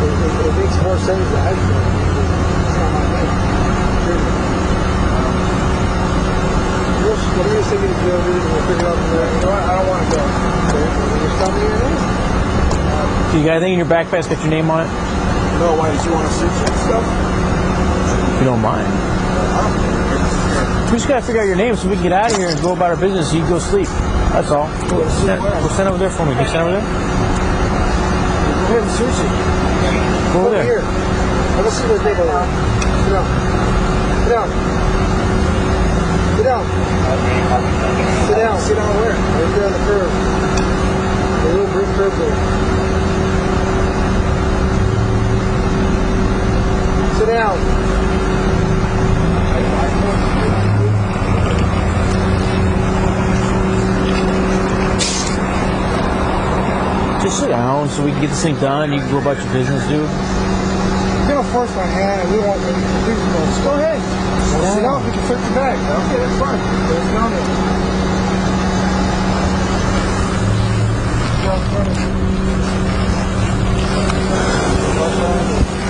It, it, it makes more sense than I do. It's not my name. What what are you thinking to do? We'll figure out from there. You know what? I don't want to go. Okay? Just tell me your name. You got anything in your backpack that's got your name on it? No, why? Did you want to search it stuff? If you don't mind. We just gotta figure out your name so we can get out of here and go about our business. So you can go sleep. That's all. Go stand, go stand over there for me. Can you stand over there? Go ahead and search it. Over Over here. there. Let's see what they go on. Sit down. Sit down. Sit down. Sit down. Sit down where? Right there on the curb. The little brick curb there. Sit down. Just sit down so we can get this thing done. You can go about your business, dude. You're gonna force my hand and we won't please go. Just go ahead. Sit down. We can search your bag. Okay, that's fine. Sit down there. In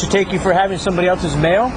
should take you for having somebody else's mail?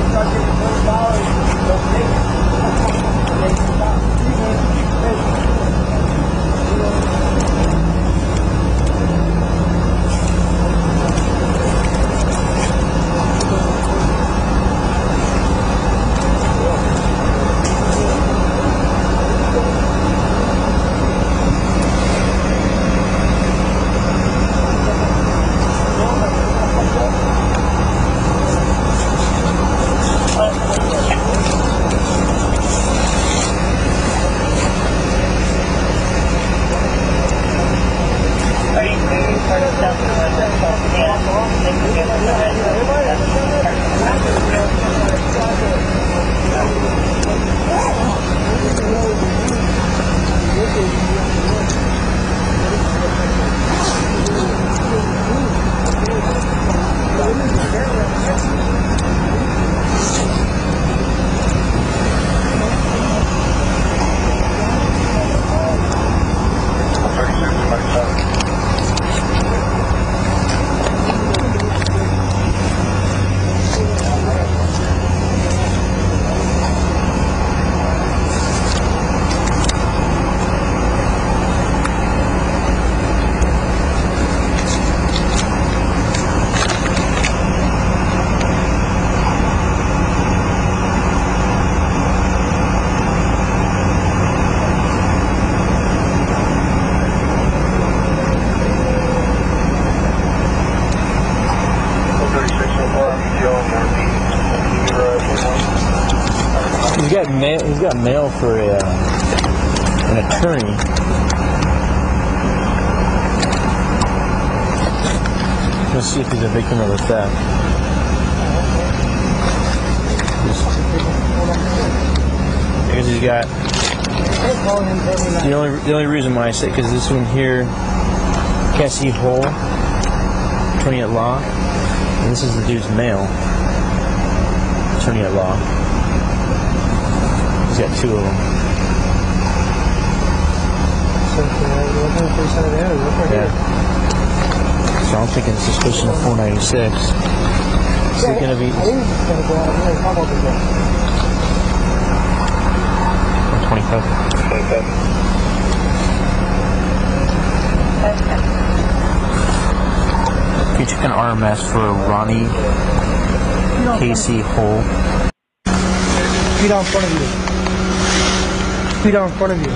$500. He's a victim of a theft. Because he's got the only the only reason why I say because this one here, Cassie Hole, attorney at law, and this is the dude's mail, attorney at law. He's got two of them. Yeah. So I'm thinking suspicion of 496. Is it gonna be I think it's gonna go out here. How about this? 127? Can you check an RMS for Ronnie Casey Hole? Feet out in front of you. Feet out in front of you.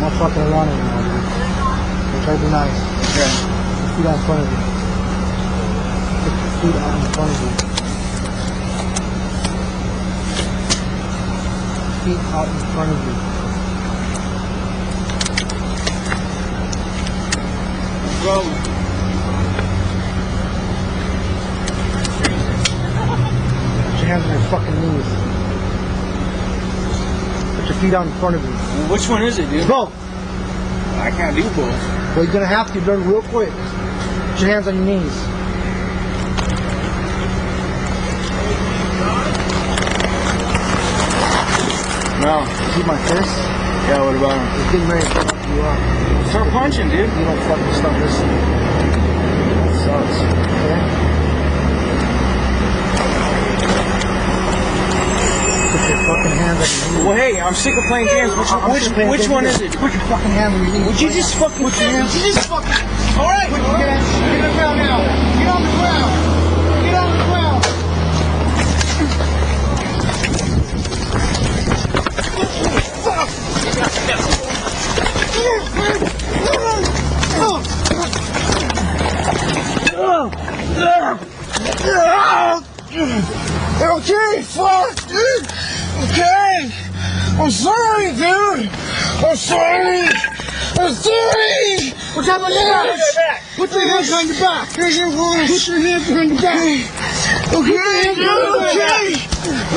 Not fucking around anymore, dude. Try to be nice. Okay. Feet out in front of you. Put your feet out in front of you. Feet out in front of you. Go. Put your hands on your fucking knees. Put your feet out in front of you. Which one is it, dude? Both. I can't do both. Well, you're gonna have to do it real quick. Put your hands on your knees. No. See my fist? Yeah, what about him? It's getting ready to fuck you up. Start punching, dude. You don't fucking stop listening. That sucks. Okay? Your fucking hands your knees. Well, hey, I'm sick of playing games. Which, I'm which, just paying which one is it? Put your fucking hands on your. Would you just fucking... Put your hands. Would you just fucking... All right. Put your hands. Get on the ground now. Get on the ground. Get on the ground. Okay, fuck. Okay. I'm sorry, dude. I'm sorry. I'm sorry. What's up on your back? Put your hands on your back. Here's your voice. Put your hands on your back. Okay. Okay.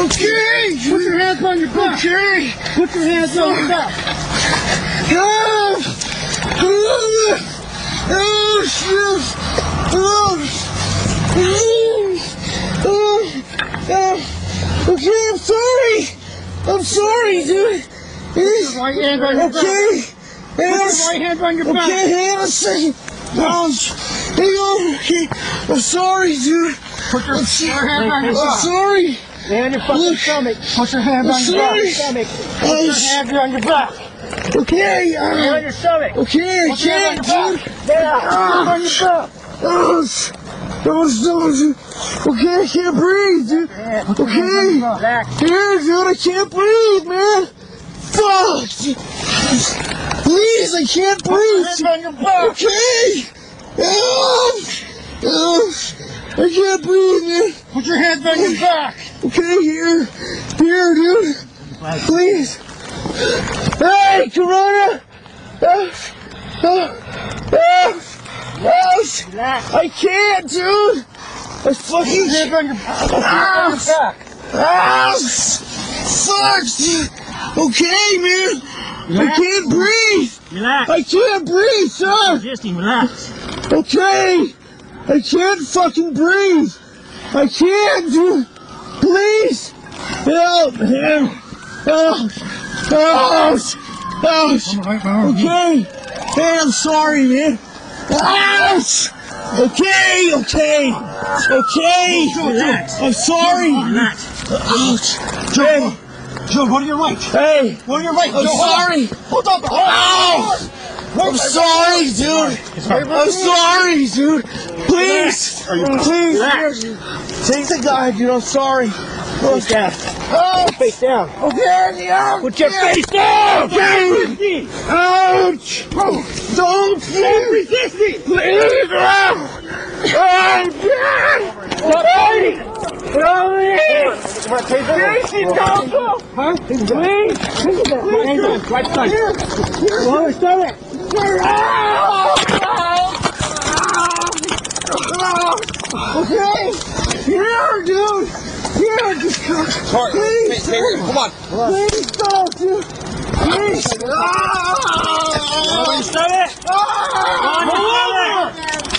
Okay. Put your hands on your back. Okay. Put your hands on your back. Oh, oh, oh shit. Sorry, dude. Put your Right hand on your back. Okay. Put your right hand on your back. Okay, hang on a second. Oh, hang on. Okay. I'm sorry, dude. Put your, I'm, your hand on your back. I'm sorry. Hand your fucking Look. stomach. Put your hand I'm on your sorry. back. Stomach. Put Oh, your hand on your back. Okay. Hand on Uh, your stomach. okay, I Put your hand on your dude. back. Yeah. Hand on your back. Oh, sh- oh, sh- okay, I can't breathe, dude. Okay. Here, dude, I can't breathe, man. Fuck. Please, I can't breathe. Hand on your back. Okay. Oh, oh, I can't breathe, man. Put your hands on your back. Okay, here, here, dude. Please. Hey, Corona. Oh, Relax. I can't, dude. I fucking Hands on your Ah, back. ah, fuck. Okay, man. I can't breathe. Relax. I can't breathe, sir. Justin, relax. Okay. I can't fucking breathe. I can't, dude. Please. Help. Help. Help. Help. Help. Okay. Hey, I'm sorry, man. Ouch. Okay, okay. Okay. Relax. I'm sorry. Relax. Ouch. Hey, Joe, go to your right. hey. Go to your right. I'm Joe, hold sorry. Hold on. I'm sorry, dude. I'm sorry, dude. Please, please, take the guy, dude. I'm sorry. Face down. Oh, Face down. okay, yeah. Put your face down. Okay. Ouch. Don't Don't resist me. please. Oh, God. Please. Please, don't go. Huh? Please. On. Right side. Lower stomach. Okay, here, dude. Here, just come. Please, Come on. please don't, dude. Please. Lower your stomach.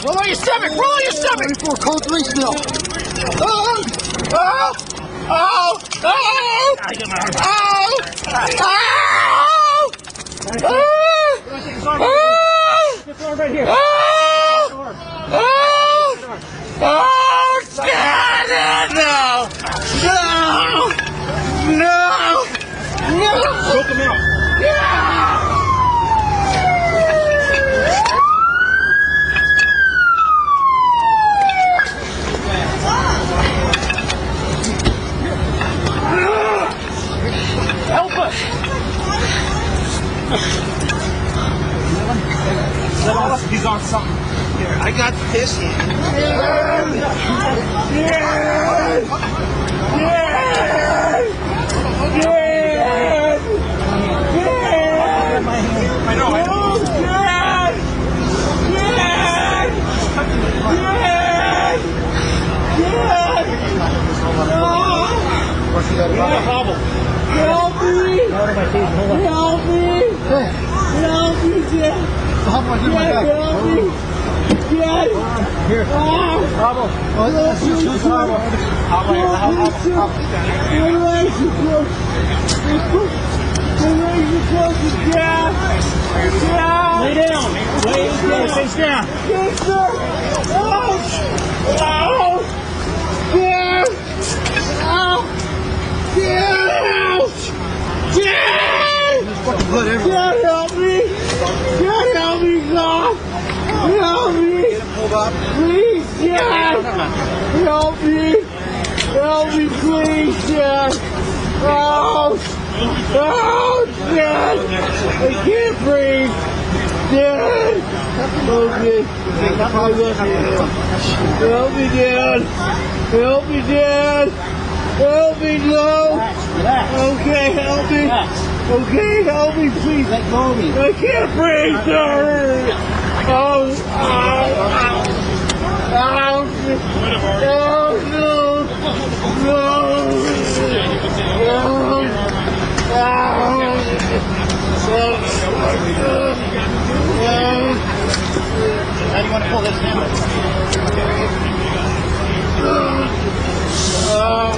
Lower your stomach. Roll your stomach. Before code three still. Oh, oh, oh, oh, I get my arm. oh, oh, oh. Ah! Oh, oh, This arm right here. oh, oh, oh, God, no, no, no, no. Choke him out. Help us. He's on something. Here, I got this hand. I know, I know. Hobble. Help me! Help me! Help me, Dad! Hobble, I did my back. help me! Dad! Here. Ah! Hobble. Oh, that's you. Choose hobble. Hobble. Hobble. Hobble. My legs are closed! My legs are closed, Dad! Dad! Lay down. Lay down. Face down. Yes, sir! Ouch! Ouch! Dad! Ouch! Dad! Ouch! Dad! Fucking blood everywhere. Dad, help me! Dad, help me, God! Help me! Please, Dad! Help me! Help me, please, Dad! Ouch! Ouch, Dad! I can't breathe! Dad! Help me! Help me, Dad! Help me, Dad! Help me, no! Okay, help me! Okay, help me, please! Let go of me. I can't breathe, sir! Oh, ow, ow, ow, oh, no, no, How do you want to pull this down? oh, oh.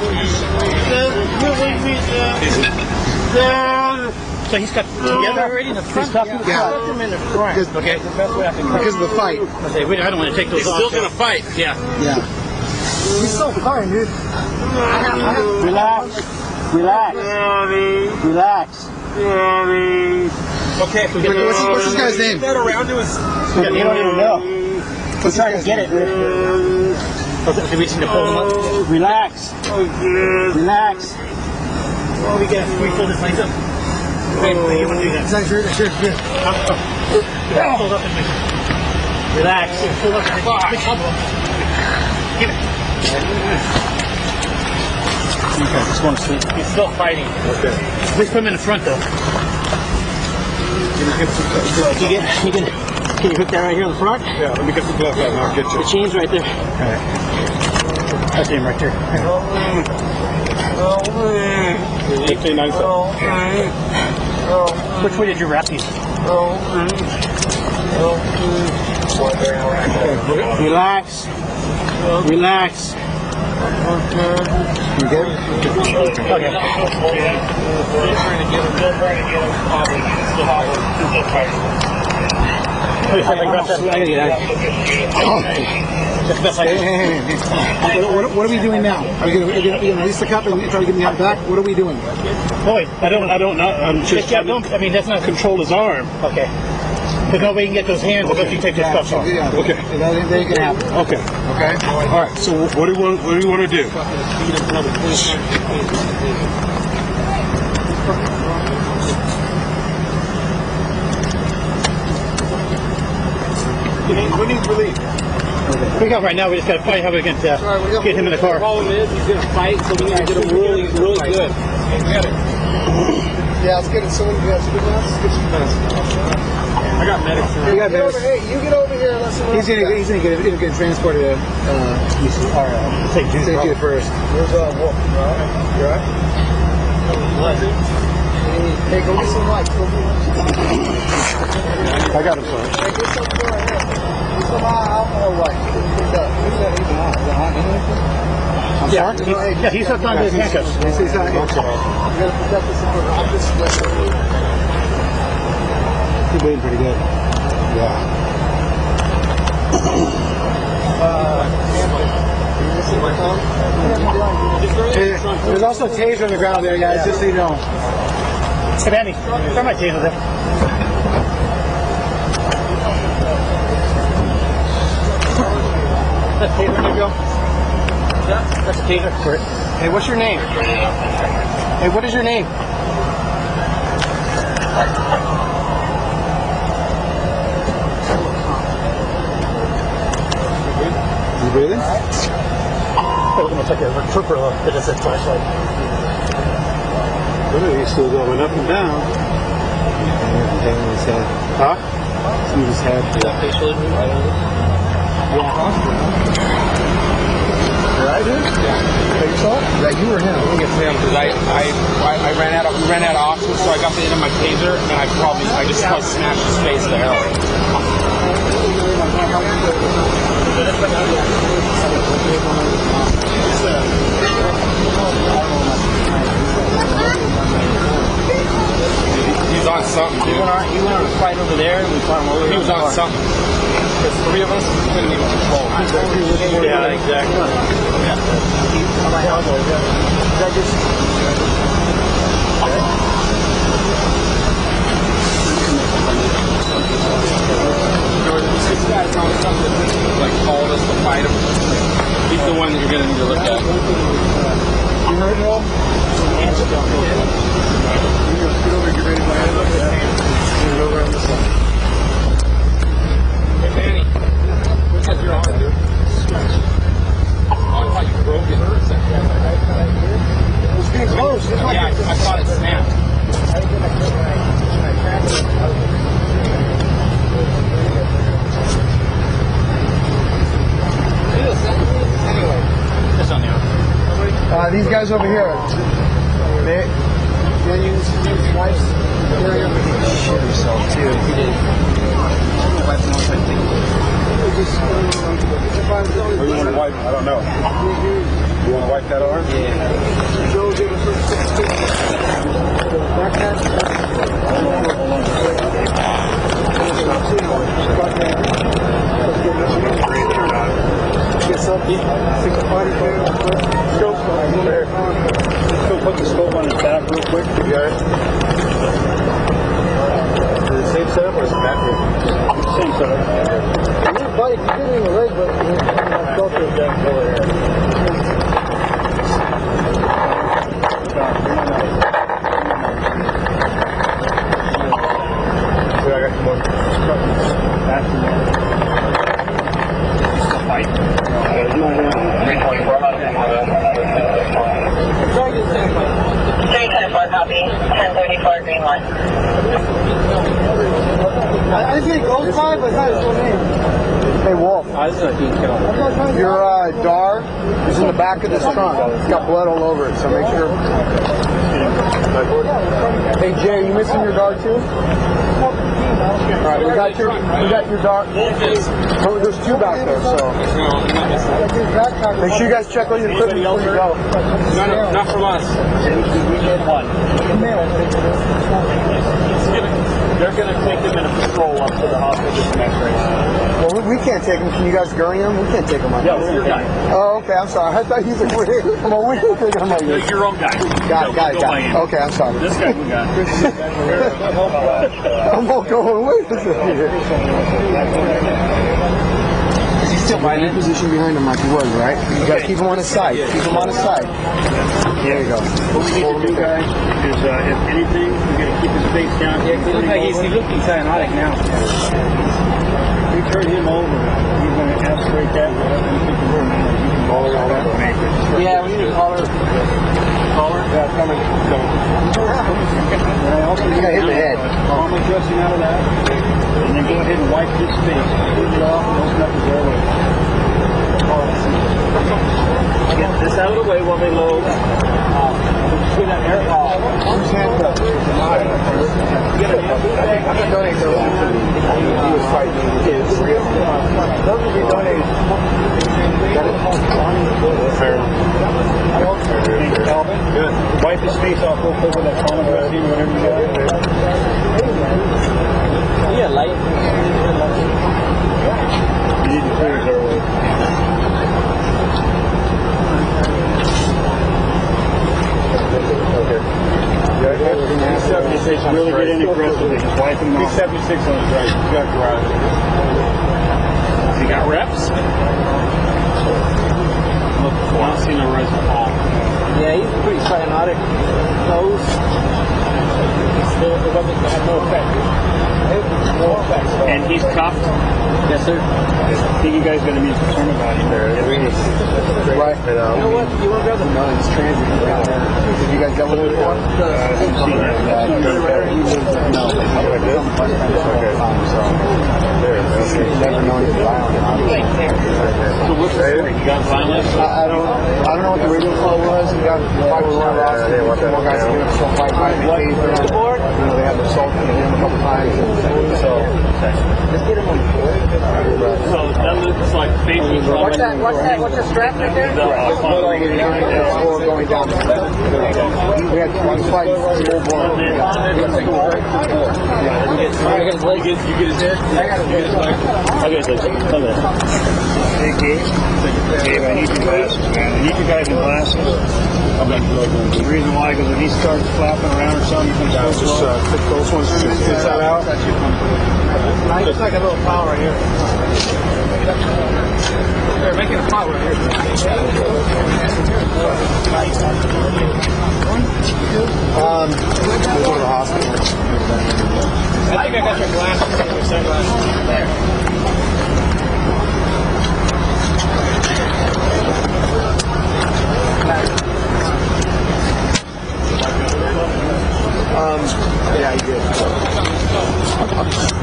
that's killing me, Dad. So he's got together already in the front? He's got Yeah. them in the front. Because- okay, the best way I can Because of the fight. say, wait, I don't want to take those off. Still gonna fight. Yeah. Yeah. He's so fine, dude. Relax. Relax. Relax. Okay. What's, this- what's this guy's name? That around to his. You don't even know. We're trying to get it. Okay, we need to pull him up. Relax. Oh, Relax. Oh, we get we pull this legs up. Wait, you want to do that? Sure, sure, sure. Pull up and make Relax. Pull up Give it. Okay, just going to sleep. He's still fighting. Okay. Please put him in the front though. You get, you can, can you hook that right here in the front? Yeah, let me get the glove out and I'll get you. The chain's right there. Alright. That's him right there. 1597. Which way did you wrap these? Oh. Relax. Relax. You good? Okay. I gotta get out. That's the best I can. What, what, what are we doing now? Are we going to release the cup and try to get me out back? What are we doing? Boy, I don't, I don't know. I'm just, yeah, don't, I mean, that's not control his arm. Okay. Because nobody can get those hands unless you take those cuffs off. Yeah, Okay. That, that ain't gonna happen. Okay. Okay? All right. So what do you want? What do you want to do? When do you release? We got right now. We just got to find how we can uh, get him in the car. The problem is he's gonna fight, so we need to get him really, really good. Yeah, let's get it. So we can get some masks. Get some masks. I got medics. You got Over, hey, you get over here and let's He's gonna, he's gonna get, he's gonna get transported to, uh, Say Jude. St. Jude first. Where's, uh, Wolfe? You all right? You all right? I got him. Sorry. Hey, get some, uh, here. Get some uh, alcohol white. Who's that? Who's that even on? Is it on? I'm Yeah, sorry? he- yeah, he's hooked onto his handcuffs. He's, he's. He's bleeding pretty good. Yeah. uh, There's also a taser on the ground there, guys, just so you know. Hey, Manny, throw my taser there. That's taser, there you go. Yeah, that's a taser. Hey, what's your name? Hey, what is your name? You breathing? Almost like a trooper look. It is a flashlight. He's still going up and down. Hanging his head. Huh? Use his head. Right, dude? Yeah. you saw it? Yeah, you were him. I think it's him because I, I, I, I ran out of we ran out of oxygen, so I got the end of my taser, and I probably I just probably smashed his face there. He's on something, He went on, he went on a fight over there, and we found him over here. He was on something. There's three of us. We couldn't even control. him. Yeah, exactly. There were six guys on something that like called us to fight him. He's the one that you're gonna need to look at. You heard it all? Uh, guys over here. They, they use his wife's area. He shit himself too. He did. Just, five Or you want to wipe? I don't know. You want to wipe that arm? Yeah. Joe give us a six fifty. Backpack. Get something. Stick a body cam. Scope. There. Go put the scope on his back real quick. You got it? Is it the same setup or is it back here? Same setup. Your bike, you get it in the leg, but you know, filter it down over there. Here, I got some more. Three ten four copy. Ten thirty four green one. I, I think goes by, but not his full name. Hey, Wolfe. I was looking kill. Your uh, DAR is in the back of this trunk. It's got blood all over it, so make sure. Hey, Jay, you missing your DAR too? All right, we got your we got your DAR. Oh, there's two back there, so make sure you guys check all your equipment before you go. Not, not from us. They're going to take him in a patrol up to the hospital x-rays. Well, we, we can't take them. Can you guys gurney them? We can't take them. Yeah, we're your guy. Oh, okay. I'm sorry. I thought you said we're. Well, we can take them. Like You're this. your own guy. Got Don't it. Got it. Got it. Okay, I'm sorry. This guy we got. I'm all going. Wait a second. He's still right in position behind him like he was, right? You gotta keep him on his side. Keep him on his side. There you go. What we need to do, guys, is uh, if anything, we're going to keep his face down. Yeah, he looks like he's, he's looking cyanotic now. We turn him over. We're going to aspirate that. We're going to keep the room. You can call all. Yeah, we need to call Caller? Yeah, coming. And I also got hit in the head. Calm adjusting out of that. And then go ahead and wipe his face. Clean it off and open up his airway. Get this out of the way while they load. See that air? Who's handcuffed? I'm gonna donate those to the he was fighting kids. Those will be donated. Got it? Thank you, Calvin. Good. Wipe his face off real quick with that common dressing, whatever you got. Yeah, light. You need to clear his airway. Really get in aggressively. Just wipe 76 on his right. You got garage. He got reps? Look, I don't see no rise and fall. Yeah, he's pretty cyanotic. Nose. Still, it doesn't have no effect. No effect. And he's cuffed. Yes, sir. I think you guys got to be concerned about him. Right. You know what? You want to grab the No, it's transit. Have you guys dealt with it before? I haven't seen that. Uh, he was, no, so never known to die on it. So what's the story? You got violence? I I don't, I don't know what the radio call was. We got fight with one of us. Two more guys gave us a fight by the cave. You know, they had assaulted him a couple times. So, Just get him on the floor. So that looks like face was What's that? What's that? What's the strap right there? The uh, final or going down. We had two fights. Full blown. And then- You get his legs. You get, you get his head? I got his legs. Come here. Hey, Gabe. Gabe, I need your glasses, man. I need you guys in glasses. The reason why, because when he starts flapping around or something, he's going to Just uh, pick those ones. Out. It's like a little right here. They're making a here. Um, go to the hospital. I think I got your glasses. Your sunglasses. Um, yeah, I did. So.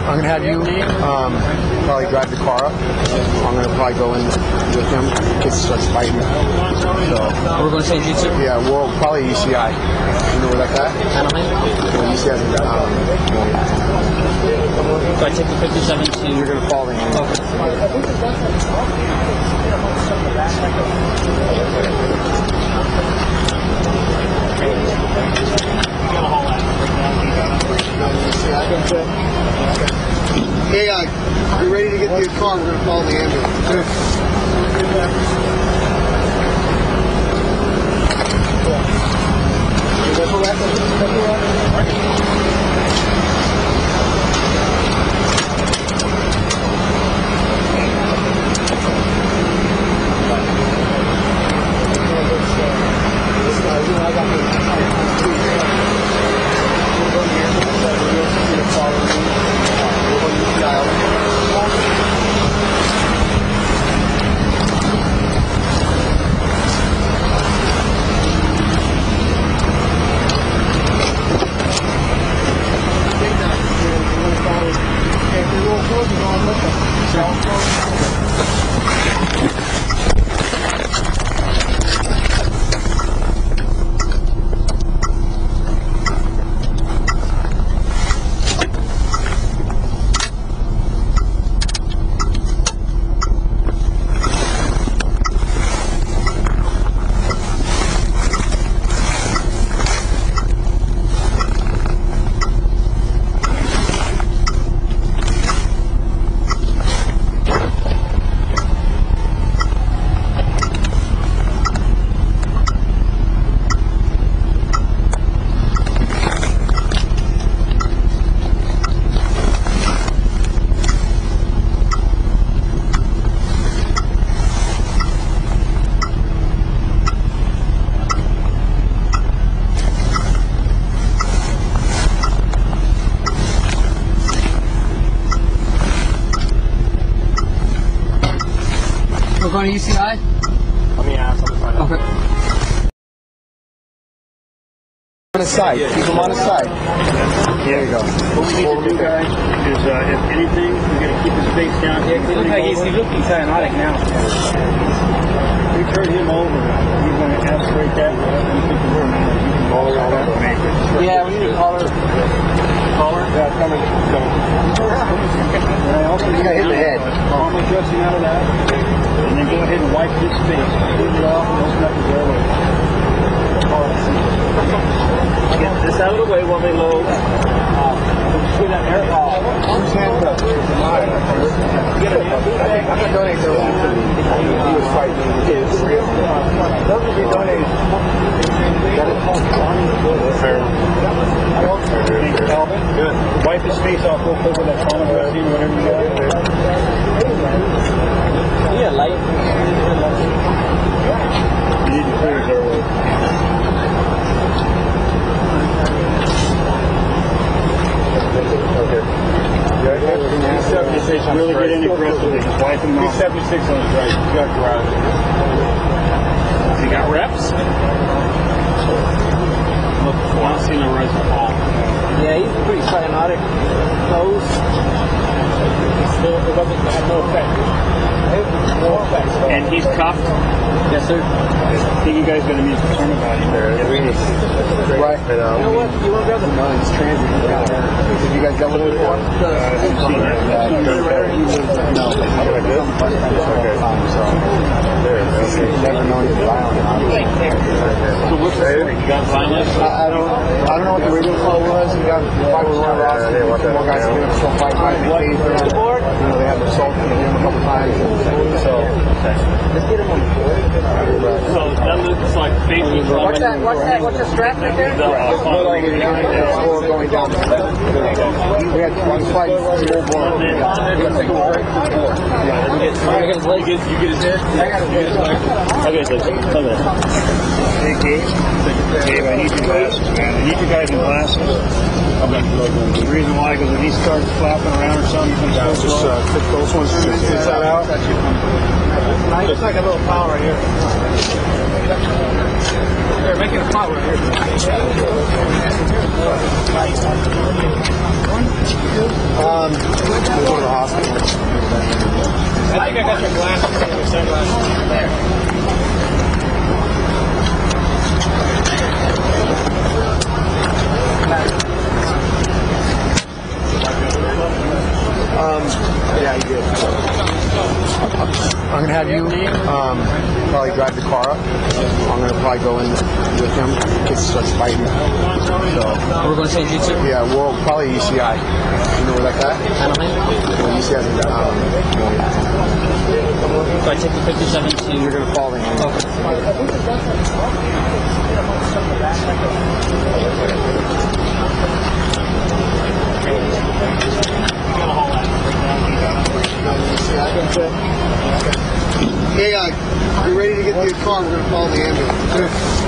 I'm gonna have you um, probably drive the car up. I'm gonna probably go in with him in case he starts fighting. So we're going to San Jitsu. Yeah, well, probably UCI. You know where that's at? Anaheim. Yeah, UCI's in Anaheim. Um, so I take the 57 to. You're gonna fall in. Okay. Hey, uh, you ready to get to your car? We're going to follow the ambulance. On his side. Keep him on his side. There you go. What we need to do, guys, is uh, if anything, we're going to keep his face down. Yeah, he looks like he's, he's looking cyanotic now. We turn him over. He's going to aspirate that. You think the word, man, you can call her out of it. Yeah, we need to call her. Call her? Yeah, coming. And I also He got hit the head. Calm the dressing out of that. And then go ahead and wipe his face. Clean it off and open up his airway. Get this out of the way while they load. Uh, Put that air off. Who's handcuffed? Get a handbag. I'm gonna donate those to the he was fighting kids. Those will be donated. Fair. Thank you, Calvin. Good. Wipe his face off real quick with that trauma dressing, whatever you got. Yeah, light. You need to clear his airway. Okay. Just really get in aggressively. Just wipe him off. 76 on his right. You got garage. You got reps? Look, I don't see no rise and fall. Yeah, he's pretty cyanotic. Nose. Still, it doesn't have no effect. No effects. And he's cuffed. Yes, sir. I think you guys got to concerned about him. Right. You know what? You want to grab the No, he's transit. Did you guys dealt with it before? Never known he's violent. So what's the story? You got violence? I I don't, I don't know what the radio call was. We got fight with one of more guys came up, still fight by the cage. You know, they had assaulted him a couple times. So, uh, Let's get him on the board. So that looks like basically What's that? What's that? What's the strap right there? Or going down the We had one fight, full blown. You get, you get his head? Okay, so at. Hey, Gabe. Gabe, I need your glasses, man. I need you guys in glasses. Okay. The reason why, because when he starts flapping around or something, comes Just uh, those ones, is that out? It's like a little pile right here. They're making a pot right here. Um, go to the hospital. I think I got your glasses. Your sunglasses. There. Um, yeah, he did. I'm gonna have you um, probably drive the car up. I'm gonna probably go in with him in case he starts fighting. So We're going to St. Jude's. yeah, well, probably UCI. You know where that's at? Well, UCI. Um, So I take the 57 to. you're gonna fall in. Hey, uh, you ready to get to your car? We're gonna call the ambulance.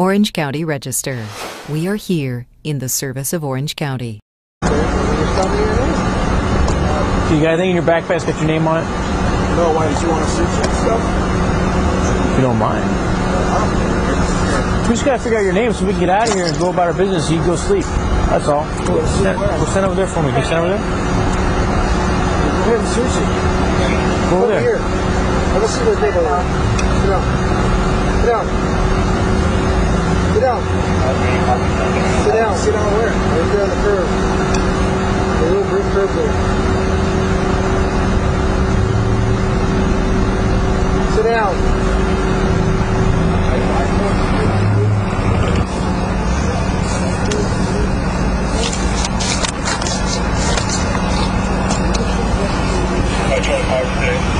Orange County Register. We are here in the service of Orange County. Do You got anything in your backpack that's got your name on it? No, why did you want to search and stuff? If you don't mind. We just gotta figure out your name so we can get out of here and go about our business. So you can go sleep. That's all. Go stand, go stand over there for me. Can you stand over there? Go ahead and search it. Go over Over there. here. Let's see what they do. Sit down. Sit down. Sit down. Sit down. Sit down where? Right there on the curb. The little brick curb there. Sit down. Five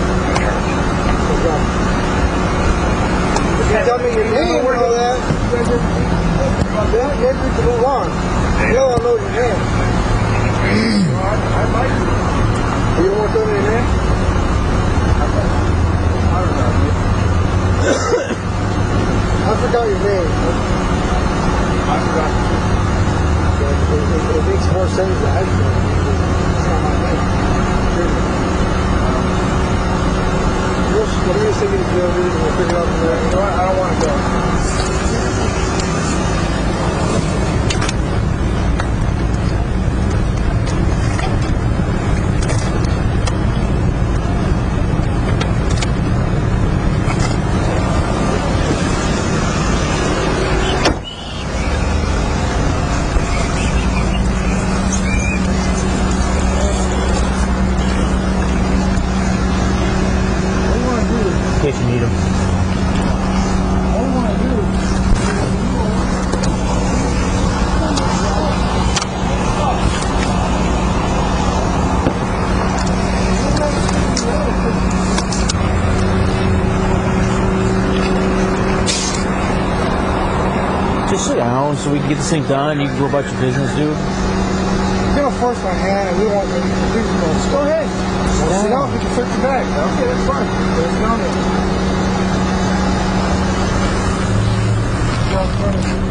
If you tell me your name and all that, then maybe we can move on. You know I know your name. I might. You don't want to tell me your name? I don't know. I forgot your name. I forgot. It, makes more sense you. It's not my name. We'll figure out. You know what? I don't want to go. Get this thing done. You can go about your business, dude. I'm gonna force my hand and we won't make do this. Go ahead. Sit down. We can search your bag. Okay, that's fine. There's down there.